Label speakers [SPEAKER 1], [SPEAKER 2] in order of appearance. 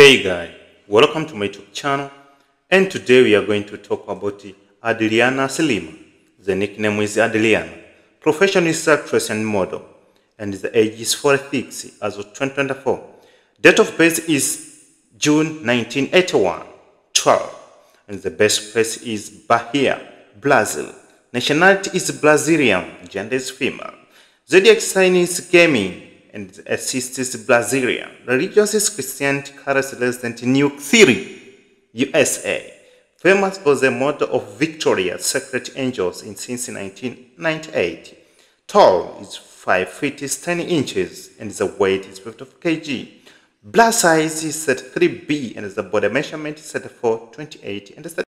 [SPEAKER 1] Hey guys, welcome to my YouTube channel and today we are going to talk about Adriana Lima. The nickname is Adriana. Profession is actress and model and the age is 46 as of 2024. Date of birth is June 1981, 12 and the best place is Bahia, Brazil. Nationality is Brazilian, gender is female. Zodiac sign is gaming and assist is Brazilian. Religious is Christianity, current resident New City, USA. Famous for the model of Victoria's Secret Angels in since 1998. Tall is 5 feet 10 inches and the weight is 55 kg. Blood size is 33B and the body measurement is 34, 28 and